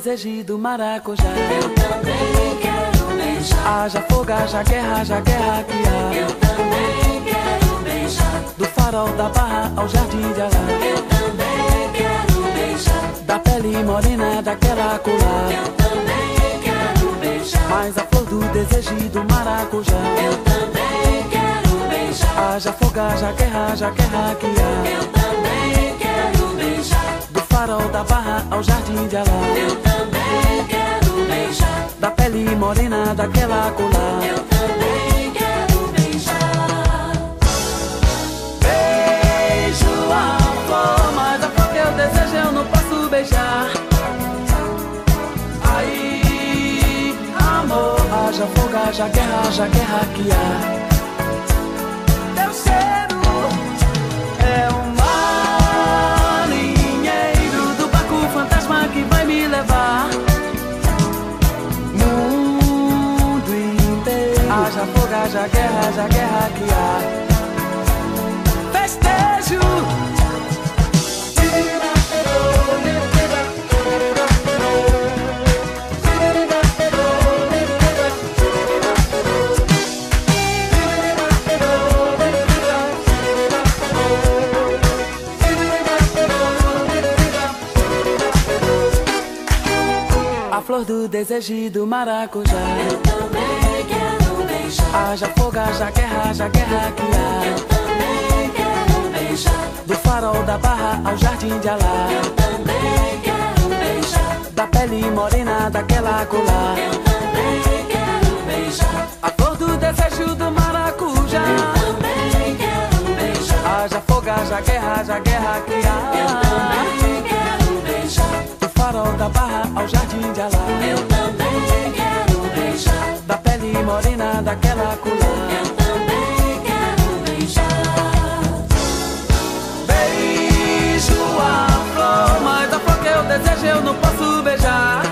desejo do maracujá. Eu também quero beijar. Haja fogo, haja guerra, haja guerra que há. Eu também quero beijar. Do farol da barra ao jardim de Alá. Eu também quero beijar. Da pele morena daquela colar. Eu também quero beijar. Mas a flor do desejo do maracujá. Eu também quero beijar. Haja fogo, haja guerra, haja guerra que há. Eu também quero beijar. Farol da barra ao jardim de Alá. Eu também quero beijar. Da pele morena daquela colar. Eu também quero beijar. Beijo a flor, mas a flor que eu desejo eu não posso beijar. Aí, amor, haja fogo, haja guerra, haja guerra que há. Fogo, haja guerra, haja guerra que há festejo. A flor do desejo do maracujá. Eu também. Haja fogo, haja guerra, haja guerra que há. Eu também quero beijar. Do farol da barra ao jardim de Alá. Eu também quero beijar. Da pele morena daquela colar. Eu também quero beijar. A flor do desejo do maracujá. Eu também quero beijar. Haja fogo, haja guerra, haja guerra que Eu há. também quero beijar. Do farol da barra ao jardim de Alá. Eu também quero beijar. Da pele morena daquela colar. Eu também quero beijar. Beijo a flor, mas a flor que eu desejo eu não posso beijar.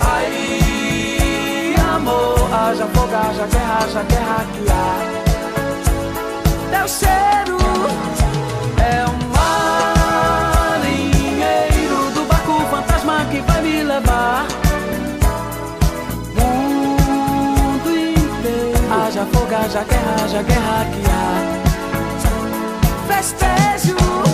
Aí, amor, haja fogo, haja guerra, haja guerra que há. Teu cheiro é um marinheiro haja fogo, haja guerra, haja guerra que há. Festejo.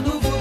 no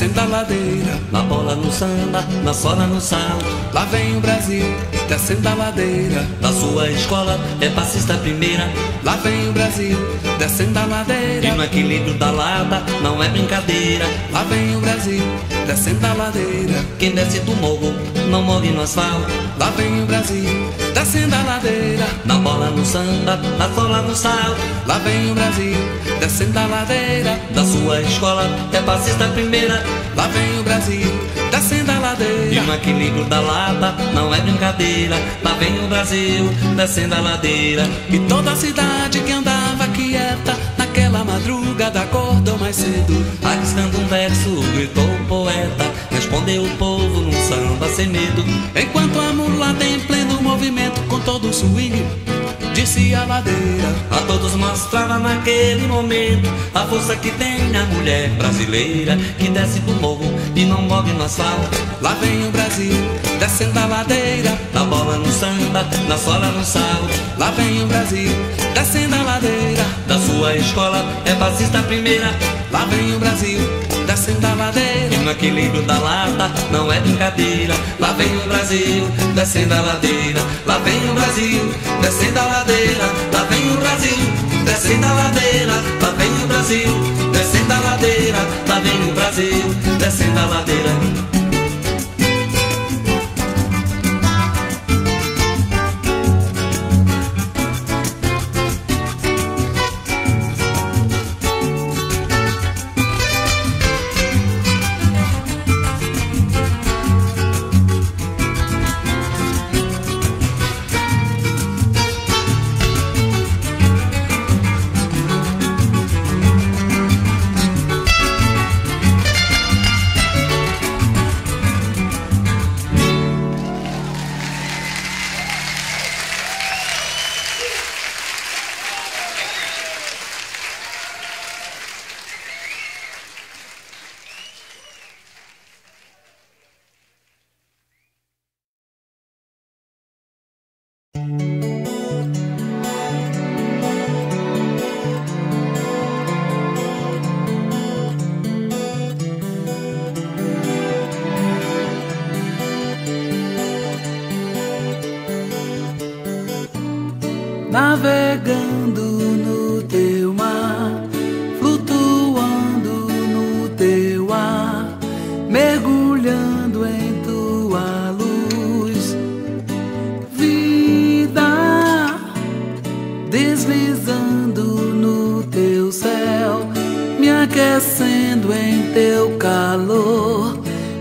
descendo a ladeira. Na bola no samba, na sola no sal. Lá vem o Brasil, descendo a ladeira. Da sua escola é passista primeira. Lá vem o Brasil, descendo a E ladeira. no equilíbrio da lata não é brincadeira. Lá vem o Brasil, descendo a ladeira. Quem desce do morro não morre no asfalto. Lá vem o Brasil, descendo a ladeira. Na bola no samba, na sola no sal. Lá vem o Brasil, descendo a ladeira. Da sua escola é passista primeira. Lá vem o Brasil, descendo a E ladeira. no equilíbrio da lata não é brincadeira. Lá vem o Brasil descendo a ladeira. E toda a cidade que andava quieta, naquela madrugada acordou mais cedo. Arriscando um verso, gritou o poeta. Respondeu o povo num samba sem medo. Enquanto a mulata em pleno movimento, com todo o swing, disse a ladeira. A todos mostrava naquele momento a força que tem a mulher brasileira que desce do morro e não morre no asfalto. Lá vem o Brasil, descendo a ladeira. Na bola no samba, na sola no salto. Lá vem o Brasil, descendo a ladeira. Da sua escola é fascista primeira. Lá vem o Brasil, descendo a E ladeira. no equilíbrio da lata não é brincadeira. Lá vem o Brasil descendo a ladeira. Lá vem o Brasil descendo a ladeira. Lá vem o Brasil descendo a ladeira. Lá vem o Brasil descendo a ladeira. Lá vem o Brasil descendo a ladeira.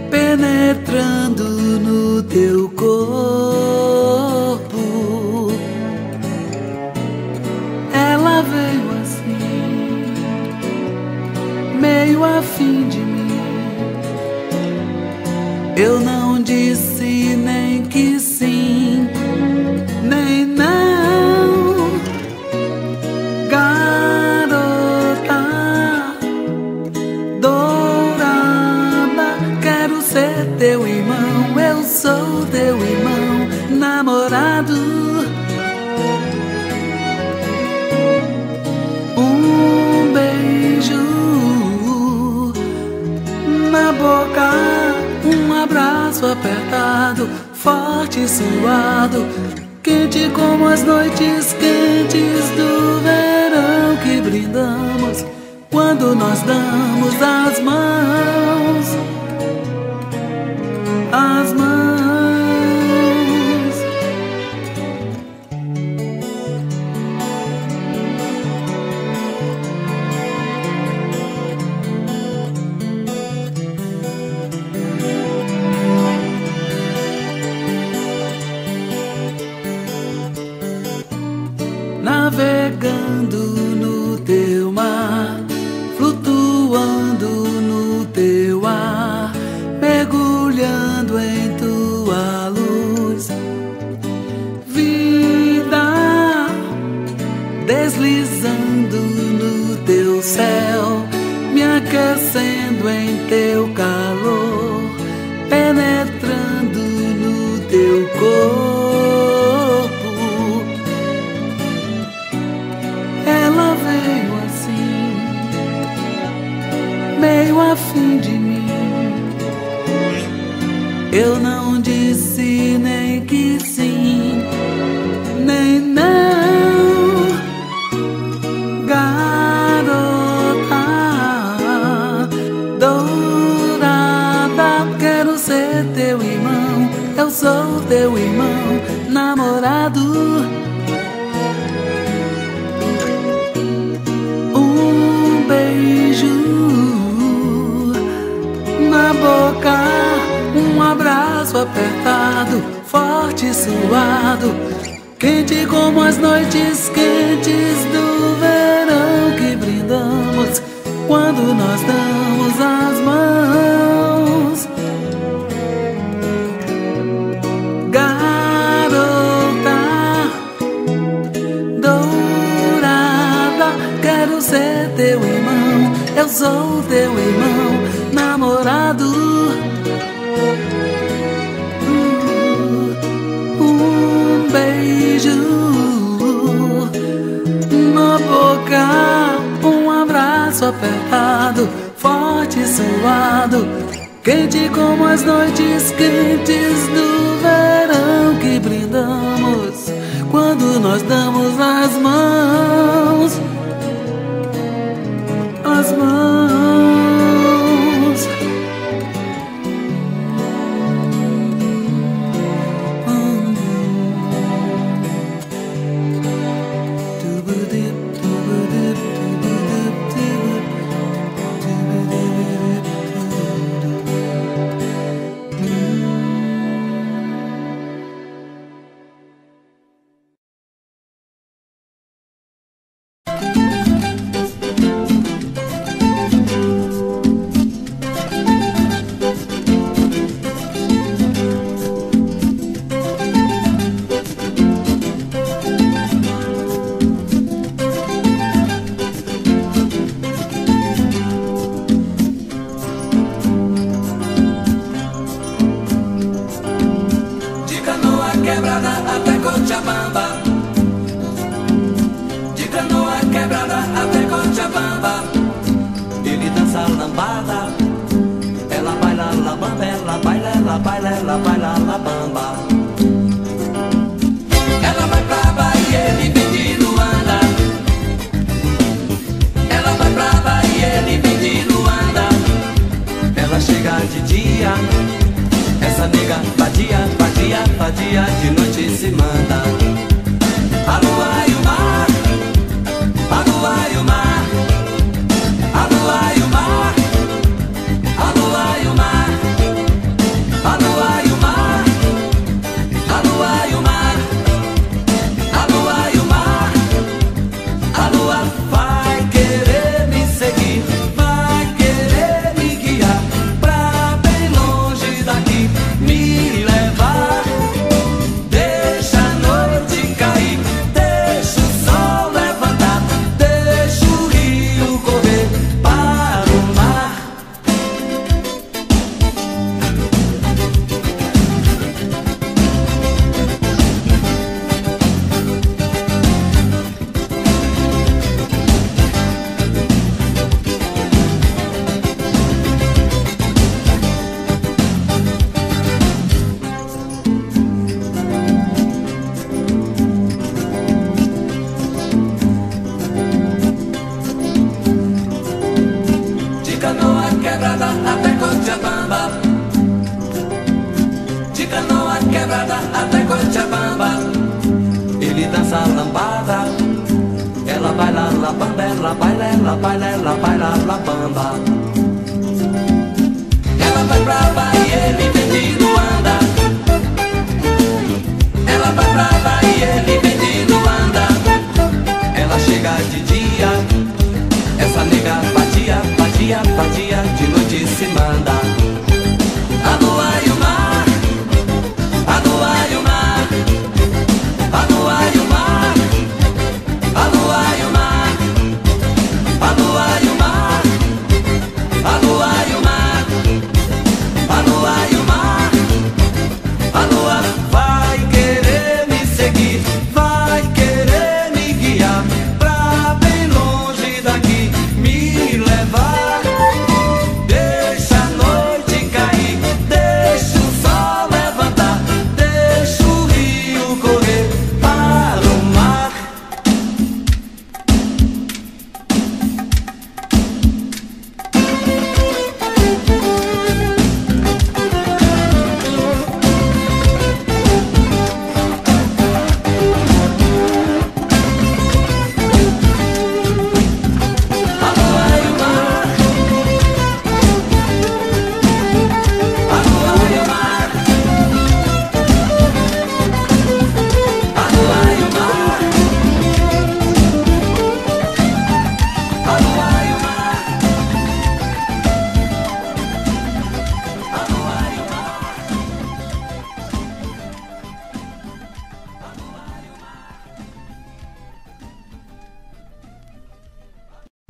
Penetrando no teu corpo. Ela veio assim, meio a fim de mim. Eu não forte e suado, quente como as noites quentes do verão que brindamos quando nós damos as mãos, meio afim de mim. Eu não disse nem que sim, nem não, garota dourada. Quero ser teu irmão, eu sou teu irmão. abraço apertado, forte e suado, quente como as noites quentes do verão que brindamos quando nós damos as mãos. Garota dourada, quero ser teu irmão, eu sou teu irmão. ferrado, forte e suado, quente como as noites quentes do verão que brindamos quando nós damos as mãos, as mãos. ela baila, ela baila, ela baila la bamba. Ela vai brava e ele vendido anda. Ela vai brava e ele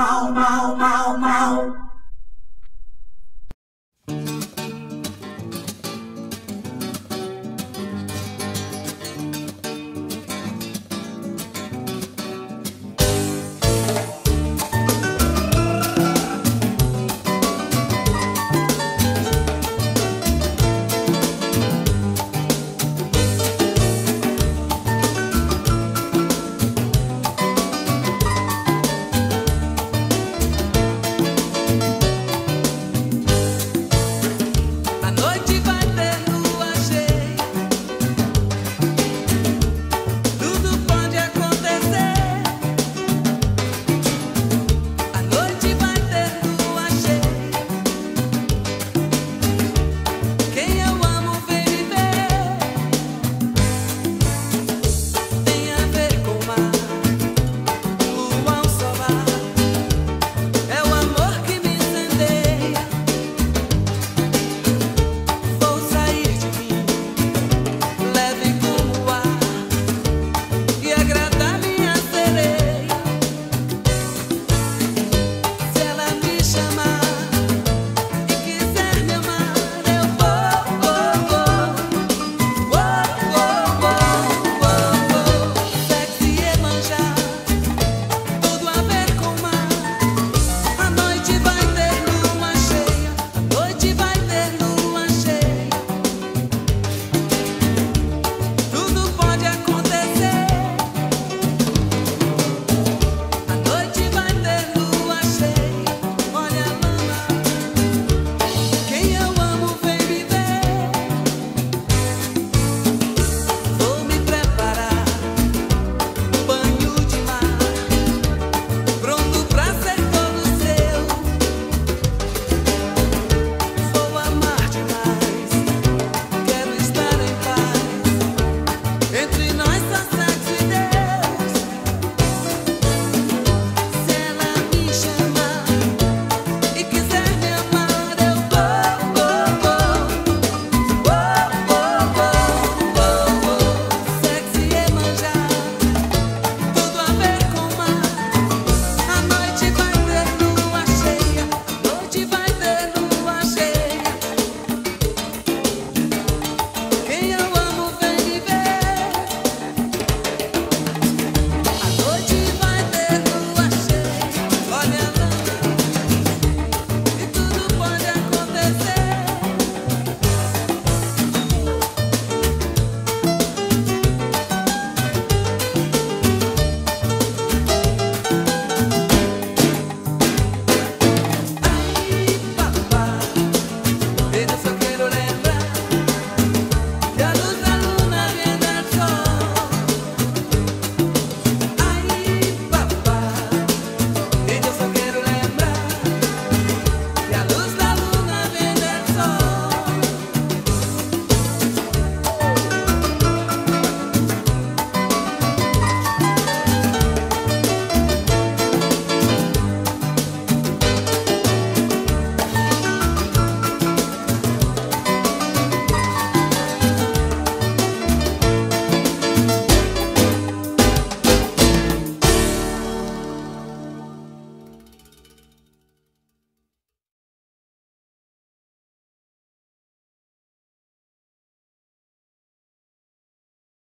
mau mau